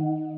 you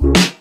Bye.